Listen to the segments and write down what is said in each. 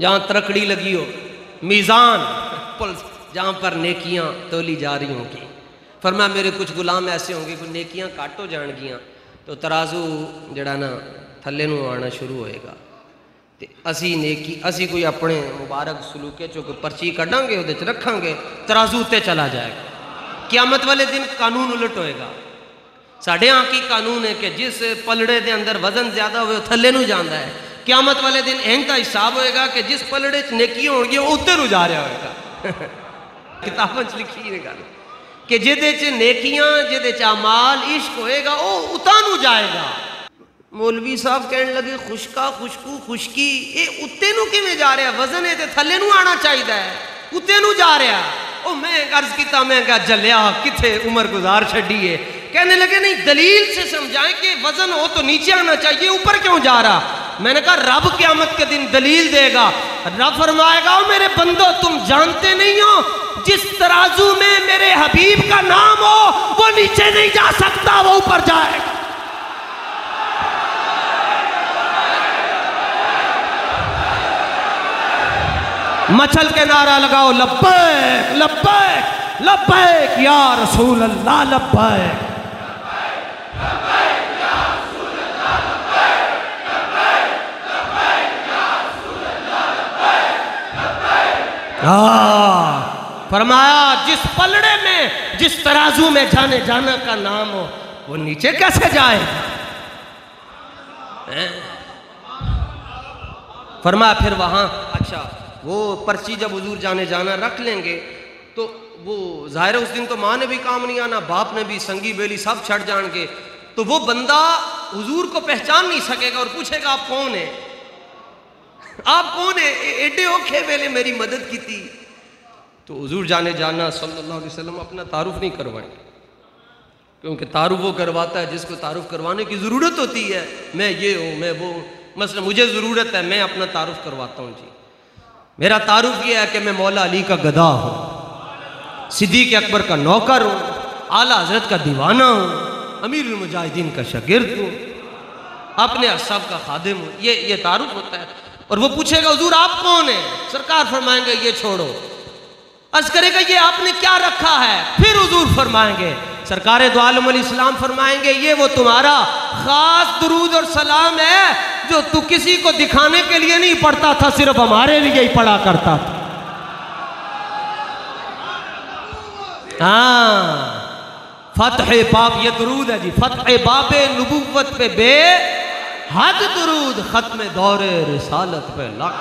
जहाँ तरकड़ी लगी हो, मीज़ान, पुल, जहाँ पर नेकियाँ तोली जा रही होंगी। फरमा मेरे कुछ गुलाम ऐसे होंगे कि नेकियाँ घट हो जाएगियाँ तो तराजू जड़ा ना थले आना शुरू होएगा। तो असी नेकी, असी कोई अपने मुबारक सलूके चो कोई पर्ची कढ़ांगे वो रखा तराजू उत्ते चला जाएगा। क्यामत वाले दिन कानून उलट होएगा। साढ़े यहाँ की कानून है कि जिस पलड़े के अंदर वज़न ज़्यादा हो थले जाता है। क्यामत वाले दिन इंज का हिसाब होएगा कि जिस पलड़े च नेकियाँ हो गया उत्ते जा रहा होएगा। किताबों च लिखी है गल कि जिदे च नेकियाँ जिदे च अमाल इश्क होएगा, वो उतानू जाएगा। मौलवी साहब कहने लगे, खुशका, खुशकू, खुशकी, ये उत्ते किमें जा रहा? वज़न है तो थले आना चाहिए उत्ते जा रहा। ओ, मैं अर्ज़ किया मैं क्या जलिया किथे उम्र गुजार छी है कहने लगे, नहीं, दलील से समझाएँ कि वज़न हो तो नीचे आना चाहिए, ऊपर क्यों जा रहा? मैंने कहा, रब क्यामत के दिन दलील देगा। रब फरमाएगा मेरे बंदो, तुम जानते नहीं हो, जिस तराजू में मेरे हबीब का नाम हो, वो नीचे नहीं जा सकता, वो ऊपर जाएगा। मछल के नारा लगाओ, लब्बैक लब्बैक लब्बैक, या रसूल अल्लाह लब्बैक। फरमाया, जिस पलड़े में, जिस तराजू में जाने जाना का नाम हो, वो नीचे कैसे जाए? फरमाया, फिर वहाँ अच्छा वो पर्ची जब हजूर जाने जाना रख लेंगे तो वो ज़ाहिर उस दिन तो माँ ने भी काम नहीं आना, बाप ने भी, संगी, बेली सब छट जाएँगे तो वो बंदा हुजूर को पहचान नहीं सकेगा और पूछेगा, आप कौन है? आप कौन है? एडे औखे वेले मेरी मदद की थी तो हजूर जाने जाना, सल्लल्लाहु अलैहि वसल्लम अपना तारुफ नहीं करवाएँगे क्योंकि तारुफ वो करवाता है जिसको तारुफ करवाने की ज़रूरत होती है। मैं ये हूँ, मैं वो मसला मुझे ज़रूरत है, मैं अपना तारुफ करवाता हूँ जी। मेरा तारुफ ये है कि मैं मौला अली का गदा हूँ। सिद्दीक अकबर का नौकर हूँ। आला हज़रत का दीवाना हूँ। अमीर मुजाहिदीन का शागिर्द हूँ। अपने असब का खादिम हूँ। ये ये तारुफ होता है। और वो पूछेगा, हजूर, आप कौन है? सरकार फरमाएँगे, ये छोड़ो। अर्ज़ करेगा, ये आपने क्या रखा है? फिर हजूर फरमाएँगे, सरकार दो इस्लाम फरमाएँगे, ये वो तुम्हारा खास दरूद और सलाम है, जो तू किसी को दिखाने के लिए नहीं पढ़ता था, सिर्फ़ हमारे लिए ही पढ़ा करता था। हाँ। फतह बाब, ये दरूद है जी। फतह बाब नबूवत पे बे हद दरूद खत्म दौरे रिसालत पे लख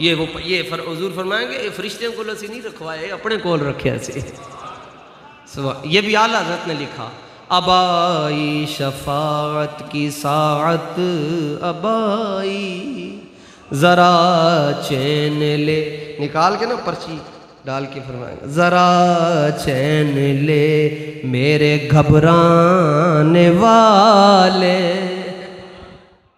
ये वो ये फर, हजूर फरमाएँगे ये फरिश्ते को लसी नहीं रखवाए अपने कोल रखे से ये भी आला हज़रत ने लिखा अबाई शफात की सात अबाई ज़रा चैन ले। निकाल के ना पर्ची डाल के फरमाएँगे ज़रा चैन ले मेरे घबराने वाले।